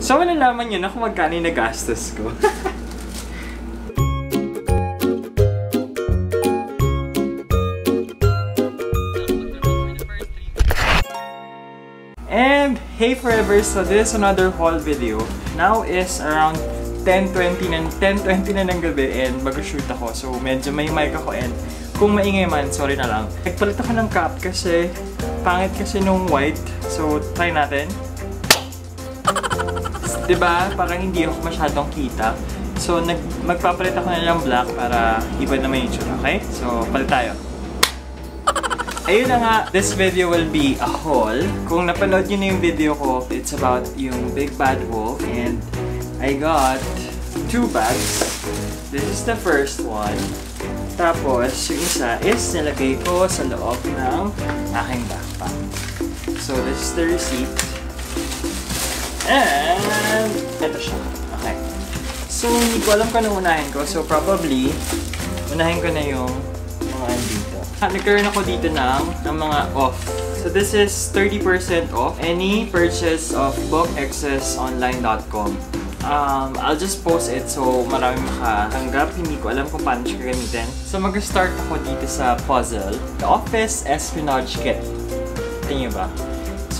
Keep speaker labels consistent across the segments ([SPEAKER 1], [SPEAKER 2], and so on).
[SPEAKER 1] So, malalaman nyo na kung magkano yung nagastos ko. And hey forever, so this is another haul video. Now is around 10.20 na, 10.20 na ng gabi and mag-shoot ako. So medyo may mic ako and kung maingay man, sorry na lang. Nagpalit ako ng cap kasi pangit kasi nung white. So try natin. 'Di ba? Parang hindi ako masyadong kita. So nag magpapalit ako na lang black para iba naman yung tsura, okay? So palit tayo. Ayun na nga, this video will be a haul. Kung napanood nyo na yung video ko, it's about yung Big Bad Wolf. And I got two bags. This is the first one. Tapos, yung isa is nilagay ko sa loob ng aking backpack. So, this is the receipt. And, ito siya. Okay. So, hindi ko alam kung anong unahin ko. So, probably, unahin ko na yung mga andito. Nagkaroon ako dito ng, ng mga off. So this is 30% off any purchase of bookexcessonline.com. Um, I'll just post it so marami makatanggap. Hindi ko alam kung paano siya gamitin. So mag-start ako dito sa puzzle. The Office Espionage Kit. Tingin ba?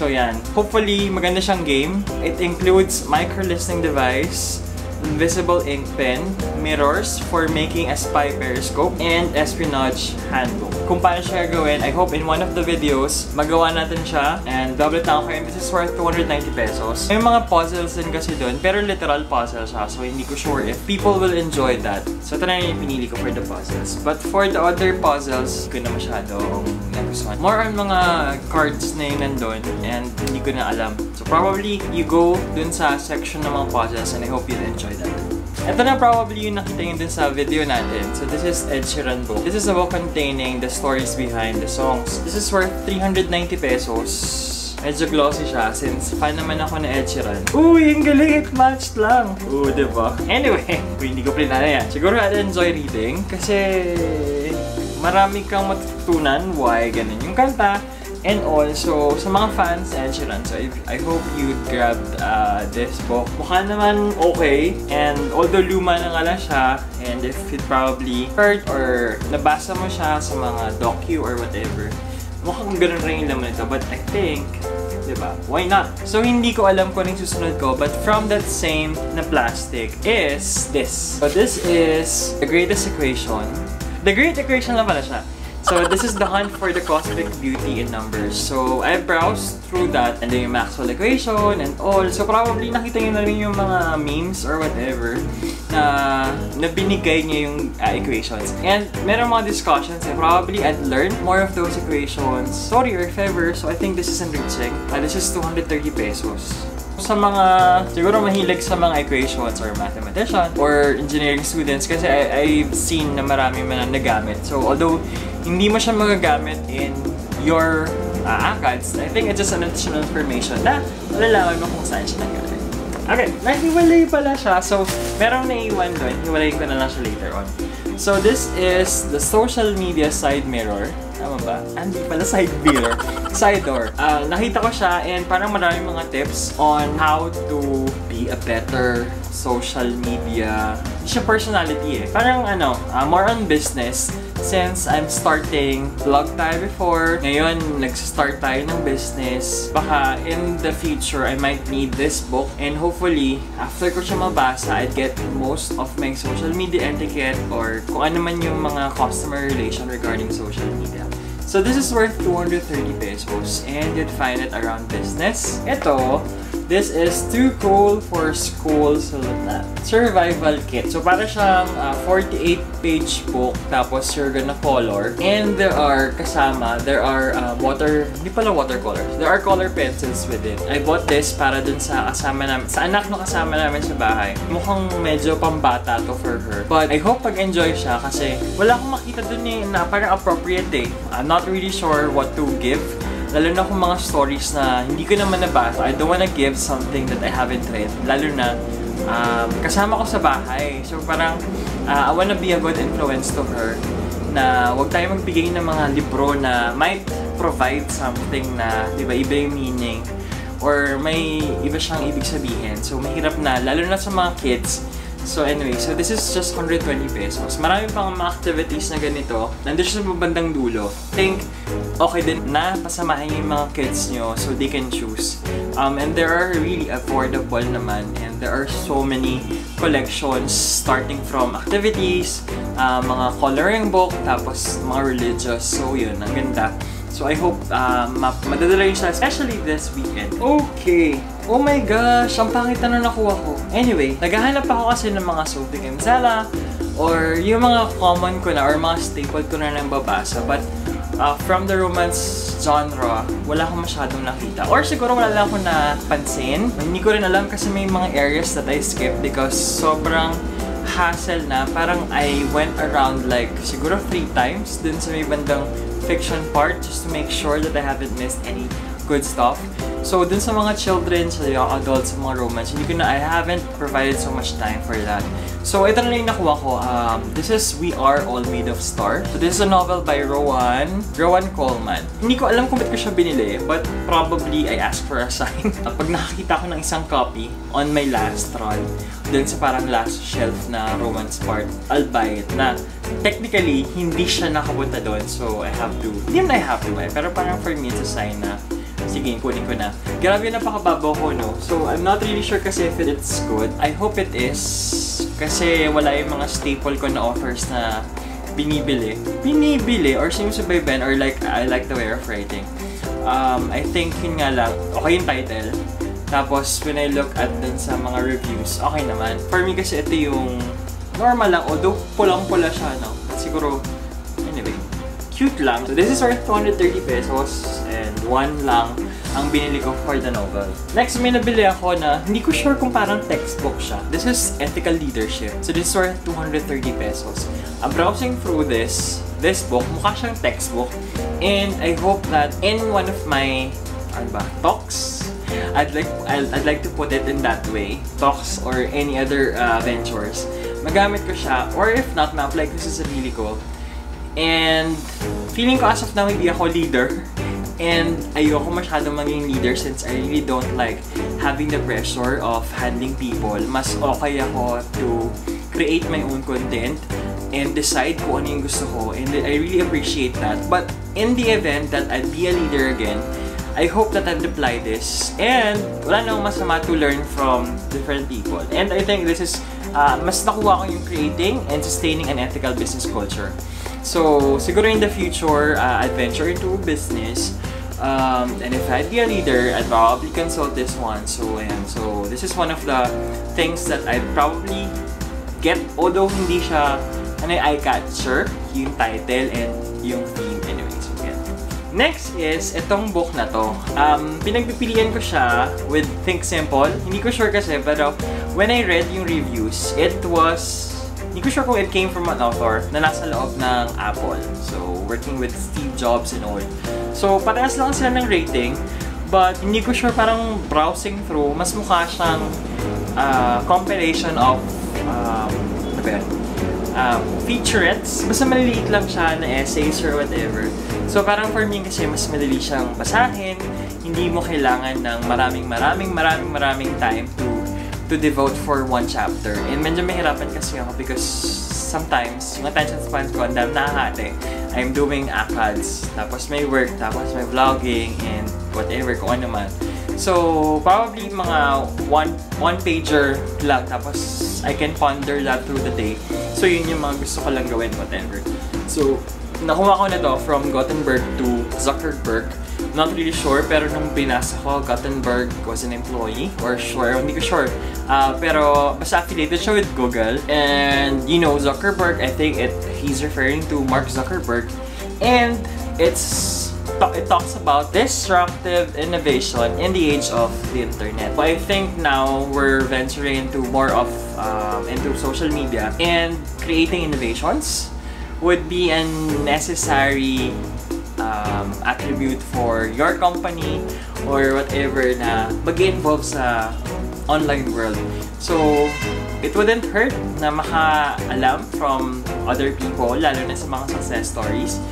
[SPEAKER 1] So yan. Hopefully maganda siyang game. It includes micro-listening device, invisible ink pen, mirrors for making a spy periscope, and espionage handbook. Kung paano siya gawin, I hope in one of the videos, magawa natin siya. And double tang ko, this is worth 290 pesos. May mga puzzles din kasi doon, pero literal puzzle siya. So hindi ko sure if people will enjoy that. So ito na yung pinili ko for the puzzles. But for the other puzzles, hindi ko na masyadong nagustuhan. More on mga cards na yun nandun, and hindi ko na alam. So probably, you go dun sa section ng mga puzzles, and I hope you'll enjoy that. Ito na probably yung nakita nyo din sa video natin. So this is Ed Sheeran book. This is a book containing the stories behind the songs. This is worth 390 pesos. Medyo glossy siya since fan naman ako na Ed Sheeran. Uy, ang galing! It matched lang! Oo, diba? Anyway, uy, hindi ko plinano yan. Siguro I'd enjoy reading kasi marami kang matutunan why ganun yung kanta. And also, sa mga fans Sheeran, so I, I hope you grabbed uh, this book. Mukha naman okay, and although luma na nga lang siya, and if it probably heard or nabasa mo siya sa mga docu or whatever, mukhang ganun rin yung laman ito. But I think, di ba? Why not? So, hindi ko alam kung anong susunod ko, but from that same na plastic is this. So, this is the greatest equation. The great equation lang pala siya. So this is the hunt for the cosmic beauty in numbers. So I browsed through that and then yung Maxwell equation and all. So probably nakita niyo na rin yung mga memes or whatever na, na binigay niya yung uh, equations. And meron mga discussions and probably I'd learn more of those equations. Sorry or if ever, so I think this is enriching. Uh, this is 230 pesos sa mga siguro mahilig sa mga equations or mathematician or engineering students kasi I, I've seen na marami man ang nagamit. So although hindi mo siya magagamit in your uh, ACADS, I think it's just an additional information na malalaman mo kung saan siya nagaling. Okay, nahiwalay pala siya. So, merong naiwan doon. Hiwalay ko na lang siya later on. So, this is the social media side mirror. Tama ba? Ah, hindi pala side mirror. side door. Uh, nakita ko siya and parang maraming mga tips on how to be a better social media. Hindi siya personality eh. Parang ano, uh, more on business since I'm starting vlog tayo before, ngayon nag-start tayo ng business, baka in the future I might need this book and hopefully after ko siya mabasa, I'd get most of my social media etiquette or kung ano man yung mga customer relation regarding social media. So this is worth 230 pesos and you'd find it around business. Ito, This is too cool for school na survival kit. So para siyang uh, 48 page book tapos you're gonna color and there are kasama, there are uh, water, hindi pala watercolors. There are color pencils with it. I bought this para dun sa kasama namin, sa anak na kasama namin sa bahay. Mukhang medyo pambata to for her. But I hope pag-enjoy siya kasi wala akong makita dun eh na parang appropriate eh. I'm not really sure what to give Lalo na kung mga stories na hindi ko naman nabasa. I don't wanna give something that I haven't read. Lalo na um, kasama ko sa bahay. So parang uh, I wanna be a good influence to her na wag tayo magbigay ng mga libro na might provide something na, di ba, iba yung meaning or may iba siyang ibig sabihin. So, mahirap na, lalo na sa mga kids. So anyway, so this is just 120 pesos. Marami pang mga activities na ganito. Nandun siya sa mabandang dulo. think, okay din na pasamahin yung mga kids nyo so they can choose. Um, and there are really affordable naman and there are so many collections starting from activities, uh, mga coloring book, tapos mga religious. So yun, ang ganda. So I hope uh, madadala yun siya, especially this weekend. Okay. Oh my gosh, ang pangit na nakuha ko. Anyway, naghahanap ako kasi ng mga Sophie Kinsella or yung mga common ko na or mga staple ko na nang babasa. But uh, from the romance genre, wala akong masyadong nakita. Or siguro wala lang ako napansin. Hindi ko rin alam kasi may mga areas that I skip because sobrang hassle na. Parang I went around like siguro three times dun sa may bandang fiction part just to make sure that I haven't missed any good stuff. So, dun sa mga children, sa young adults, sa mga romance, hindi ko na, I haven't provided so much time for that. So, ito na lang yung nakuha ko. Um, this is We Are All Made of Stars. So, this is a novel by Rowan, Rowan Coleman. Hindi ko alam kung ba't ko siya binili, but probably I asked for a sign. Pag nakakita ko ng isang copy on my last run, dun sa parang last shelf na romance part, I'll buy it na technically, hindi siya nakapunta doon. So, I have to, hindi naman I have to buy, pero parang for me, it's a sign na Sige, kunin ko na. Grabe, napakababaw ko, no? So, I'm not really sure kasi if it's good. I hope it is. Kasi wala yung mga staple ko na offers na binibili. Binibili or sinusubayban or like, I like the way of writing. Um, I think yun nga lang, okay yung title. Tapos, when I look at dun sa mga reviews, okay naman. For me kasi ito yung normal lang, although pulang-pula siya, no? Siguro, anyway, cute lang. So, this is worth 230 pesos and one lang ang binili ko for the novel. Next, may nabili ako na hindi ko sure kung parang textbook siya. This is Ethical Leadership. So this is worth 230 pesos. I'm browsing through this, this book, mukha siyang textbook. And I hope that in one of my, ano ba, talks, I'd like, I'd, I'd like to put it in that way, talks or any other uh, ventures, magamit ko siya. Or if not, ma-apply ko sa sarili ko. And feeling ko as of now, hindi ako leader. And ayoko masyadong maging leader since I really don't like having the pressure of handling people. Mas okay ako to create my own content and decide kung ano yung gusto ko. And I really appreciate that. But in the event that I'd be a leader again, I hope that I'd apply this. And wala nang masama to learn from different people. And I think this is, uh, mas nakuha ko yung creating and sustaining an ethical business culture. So, siguro in the future, uh, I'd venture into business. Um, and if I'd be a leader, I'd probably consult this one. So, ayan. So, this is one of the things that I'd probably get. Although hindi siya ano yung eye-catcher, yung title and yung theme. Anyway, so yan. Next is, itong book na to. Um, pinagpipilian ko siya with Think Simple. Hindi ko sure kasi, pero when I read yung reviews, it was hindi ko sure kung it came from an author na nasa loob ng Apple. So, working with Steve Jobs and all. So, parehas lang sila ng rating. But, hindi ko sure parang browsing through, mas mukha siyang uh, compilation of um, ano ba uh, featurettes. Basta maliliit lang siya na essays or whatever. So, parang for me kasi mas madali siyang basahin. Hindi mo kailangan ng maraming maraming maraming maraming time to to devote for one chapter. And medyo mahirapan kasi ako because sometimes, yung attention spans ko, ang dami nakakate. I'm doing ACADS, tapos may work, tapos may vlogging, and whatever, kung ano man. So, probably mga one, one pager lang, tapos I can ponder that through the day. So, yun yung mga gusto ko lang gawin, whatever. So, nakuha ko na to from Gothenburg to Zuckerberg. Not really sure, pero nung binasa ko, Gothenburg was an employee, or sure, hindi ko sure. Uh, pero basta affiliated siya with Google. And, you know, Zuckerberg, I think it he's referring to Mark Zuckerberg. And it's it talks about disruptive innovation in the age of the internet. But I think now we're venturing into more of um, into social media and creating innovations would be a necessary um, attribute for your company or whatever na mag-involve sa online world. So, it wouldn't hurt na maka-alam from other people, lalo na sa mga success stories.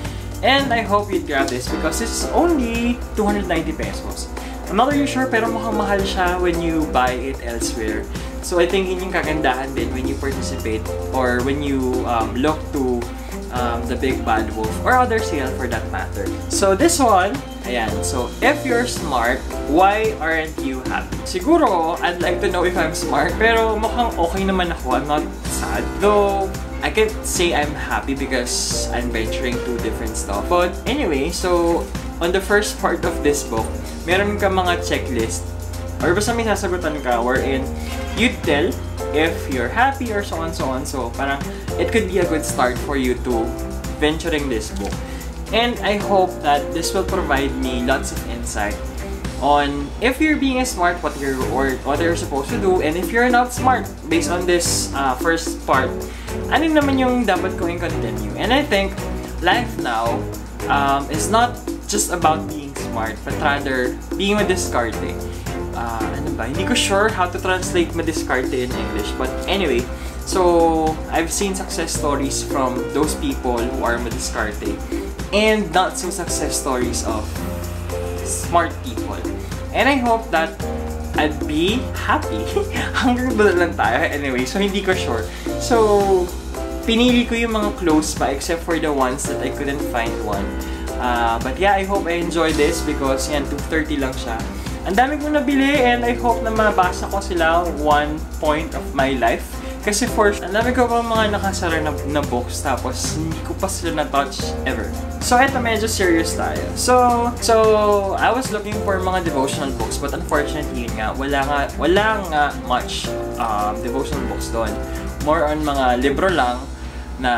[SPEAKER 1] And I hope you'd grab this because it's only 290 pesos. I'm not really sure, pero mukhang mahal siya when you buy it elsewhere. So I think yun yung kagandahan din when you participate or when you um, look to um, the Big Bad Wolf or other sale for that matter. So this one, ayan. So if you're smart, why aren't you happy? Siguro, I'd like to know if I'm smart, pero mukhang okay naman ako. I'm not sad. Though, I can't say I'm happy because I'm venturing to different stuff. But anyway, so on the first part of this book, meron ka mga checklist or basta may sasagutan ka wherein you tell if you're happy or so on so on. So parang it could be a good start for you to venturing this book. And I hope that this will provide me lots of insight on if you're being smart, what you're or what you're supposed to do, and if you're not smart based on this uh, first part, ano naman yung dapat kong continue. And I think life now um, is not just about being smart, but rather being a discarding. Uh, ano ba? Hindi ko sure how to translate madiscarte in English. But anyway, so I've seen success stories from those people who are madiscarte and not so success stories of smart people. And I hope that I'd be happy. Hanggang doon lang tayo. Anyway, so hindi ko sure. So, pinili ko yung mga close pa except for the ones that I couldn't find one. Uh, but yeah, I hope I enjoy this because yan, 230 lang siya. Ang dami kong nabili and I hope na mabasa ko sila one point of my life. Kasi for ang dami ko pa mga nakasara na, na books tapos hindi ko pa sila na-touch ever. So eto medyo serious tayo. So, so I was looking for mga devotional books but unfortunately yun nga, wala nga, wala nga much um, devotional books doon. More on mga libro lang na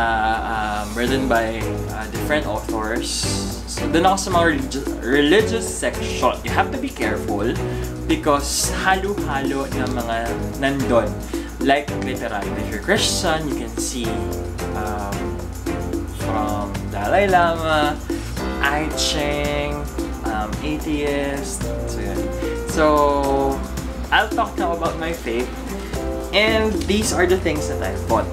[SPEAKER 1] um, written by uh, different authors. So, doon ako sa mga religious, religious section. You have to be careful because halo-halo ng mga nandun. Like, literally, if you're Christian, you can see um, from Dalai Lama, I Ching, um, atheist, so yun. So, I'll talk now about my faith. And these are the things that I bought.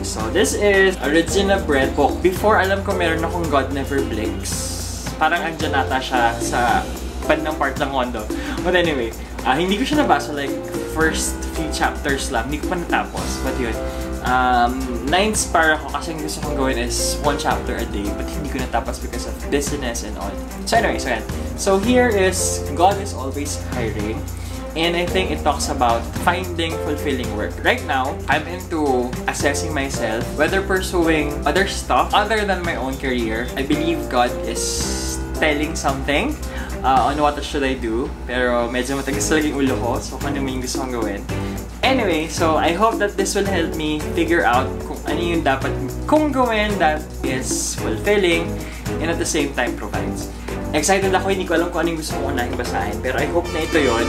[SPEAKER 1] So this is Regina Bread book. Before, alam ko meron akong God Never Blinks. Parang andyan nata siya sa bandang part ng Mondo. But anyway, uh, hindi ko siya nabasa. Like, first few chapters lang. Hindi ko pa natapos. But yun. Um, na-inspire ako kasi gusto kong gawin is one chapter a day. But hindi ko natapos because of business and all. So anyway, so yan. So here is God is always hiring. And I think it talks about finding fulfilling work. Right now, I'm into assessing myself, whether pursuing other stuff other than my own career. I believe God is telling something uh, on what should I do. Pero medyo matagas talaga ulo ko, so kung ano yung gusto kong gawin. Anyway, so I hope that this will help me figure out kung ano yung dapat kong gawin that is fulfilling and at the same time provides. Excited ako, hindi ko alam kung ano yung gusto kong unahing basahin. Pero I hope na ito yon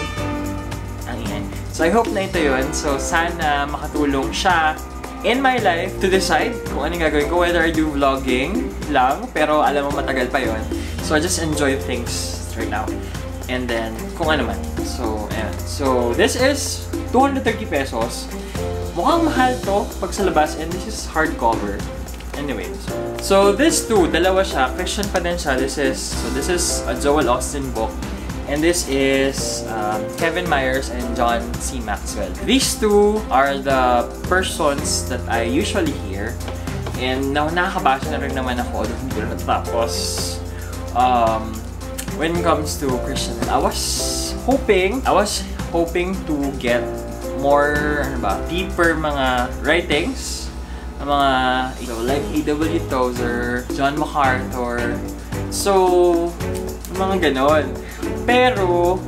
[SPEAKER 1] ingay. So I hope na ito yon So sana makatulong siya in my life to decide kung anong gagawin ko. Whether I do vlogging lang, pero alam mo matagal pa yon So I just enjoy things right now. And then, kung ano man. So, ayan. So, this is 230 pesos. Mukhang mahal to pag sa labas and this is hardcover. Anyway, so, this two, dalawa siya. Christian pa din siya. This is, so this is a Joel Austin book. And this is um, Kevin Myers and John C. Maxwell. These two are the persons that I usually hear. And na nakakabasa na rin naman ako. Hindi ko na natatapos. Um, when it comes to Christian, I was hoping, I was hoping to get more, ano ba, deeper mga writings ng mga, you like A.W. Tozer, John MacArthur. So, mga ganon. Pero,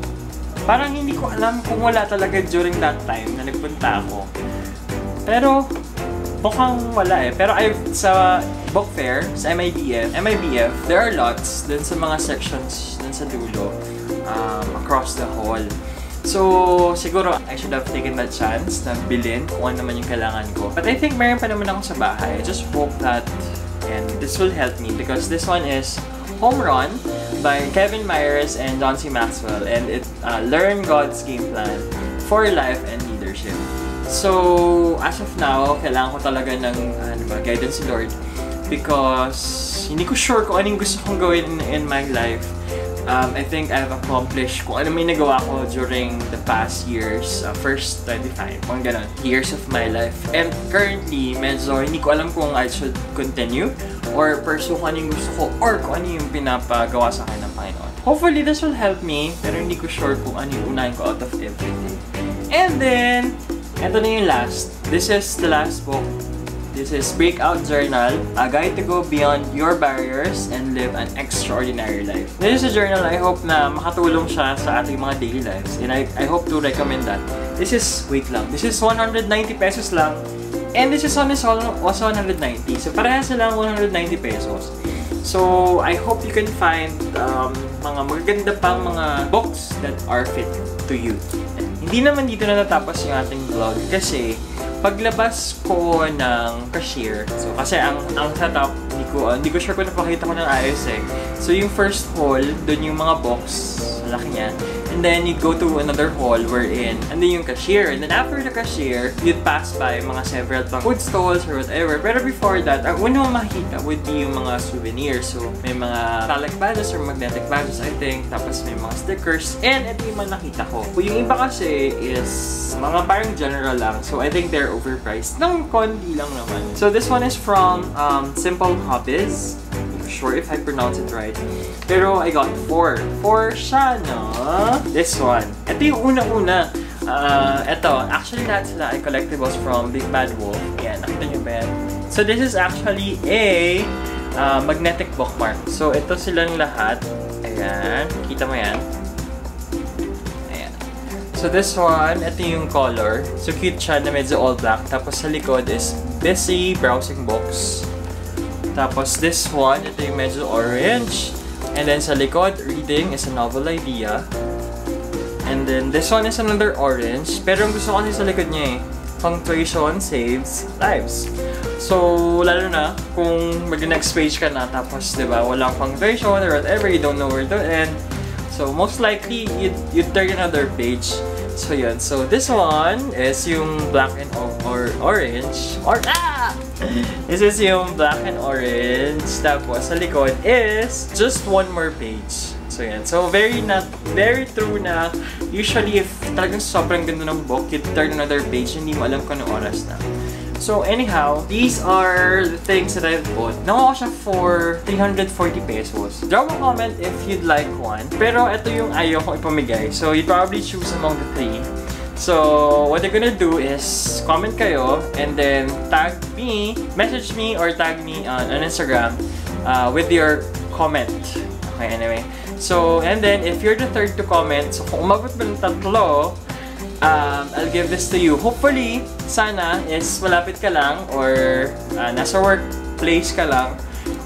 [SPEAKER 1] parang hindi ko alam kung wala talaga during that time na nagpunta ako. Pero, mukhang wala eh. Pero I've, sa book fair, sa MIBF, MIBF, there are lots dun sa mga sections dun sa dulo um, across the hall. So, siguro, I should have taken that chance na bilhin kung ano naman yung kailangan ko. But I think meron pa naman ako sa bahay. I just hope that, and this will help me because this one is Home Run by Kevin Myers and John C. Maxwell and it uh, Learn God's Game Plan for Life and Leadership. So, as of now, kailangan ko talaga ng ano ba, guidance si Lord because hindi ko sure kung anong gusto kong gawin in, in my life. Um, I think I've accomplished kung ano may nagawa ko during the past years, uh, first 25, kung ganun, years of my life. And currently, medyo hindi ko alam kung I should continue or pursue kung ano yung gusto ko or kung ano yung pinapagawa sa akin ng Panginoon. Hopefully, this will help me, pero hindi ko sure kung ano yung unahin ko out of everything. And then, ito na yung last. This is the last book This is Breakout Journal, a guide to go beyond your barriers and live an extraordinary life. This is a journal I hope na makatulong siya sa ating mga daily lives and I, I hope to recommend that. This is, wait lang, this is 190 pesos lang and this is on own was 190. So parehas lang 190 pesos. So I hope you can find um, mga magaganda pang mga books that are fit to you. Hindi naman dito na natapos yung ating vlog kasi paglabas ko ng cashier, so kasi ang ang setup, hindi ko, uh, hindi ko sure kung napakita ko ng ayos eh. So yung first hall, doon yung mga box, laki niya. And then you'd go to another hall wherein, and then yung cashier. And then after the cashier, you'd pass by mga several pang food stalls or whatever. Pero before that, ang una mo makikita would be yung mga souvenirs. So may mga metallic badges or magnetic badges, I think. Tapos may mga stickers. And ito yung nakita ko. Yung iba kasi is mga parang general lang. So I think they're overpriced. Nang konti lang naman. So this one is from um, Simple Hobbies sure if I pronounce it right. Pero I got four. Four siya, no? This one. Ito yung una-una. Uh, ito, actually lahat sila ay collectibles from Big Bad Wolf. Yan, nakita nyo ba yan? So this is actually a uh, magnetic bookmark. So ito silang lahat. Ayan, kita mo yan. Ayan. So this one, ito yung color. So cute siya na medyo all black. Tapos sa likod is busy browsing books. Tapos this one, ito yung medyo orange. And then sa likod, reading is a novel idea. And then this one is another orange. Pero ang gusto ko kasi sa likod niya eh, punctuation saves lives. So, lalo na kung mag-next page ka na tapos, di ba, walang punctuation or whatever, you don't know where to end. So, most likely, you'd, you'd turn another page. So, yun. So, this one is yung black and or orange. Or, ah! This is yung black and orange. Tapos, sa likod is just one more page. So, yan. So, very not, very true na usually if talagang sobrang ganda ng book, you turn another page, hindi mo alam kung oras na. So, anyhow, these are the things that I've bought. Nakuha siya for 340 pesos. Drop a comment if you'd like one. Pero ito yung ayaw kong ipamigay. So, you'd probably choose among the three. So, what you're gonna do is comment kayo and then tag me, message me or tag me on, on Instagram uh, with your comment. Okay, anyway. So, and then if you're the third to comment, so kung umabot mo ng tatlo, um, I'll give this to you. Hopefully, sana is malapit ka lang or uh, nasa workplace ka lang.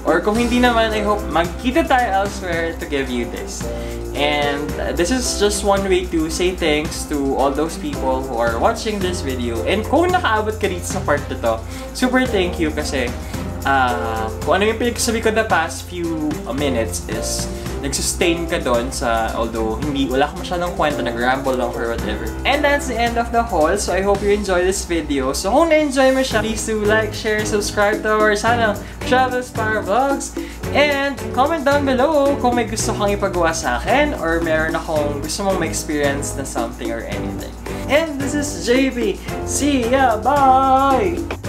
[SPEAKER 1] Or kung hindi naman, I hope magkita tayo elsewhere to give you this. And this is just one way to say thanks to all those people who are watching this video. And kung nakaabot ka dito sa part na to, super thank you kasi uh, kung ano yung pinagsasabi ko the past few minutes is nagsustain ka doon sa, although hindi, wala ka masyadong kwento, nag-ramble lang or whatever. And that's the end of the haul. So I hope you enjoy this video. So kung na-enjoy mo siya, please do like, share, subscribe to our channel, Travel Spire Vlogs. And comment down below kung may gusto kang ipagawa sa akin or meron akong gusto mong ma-experience na something or anything. And this is JB. See ya! Bye!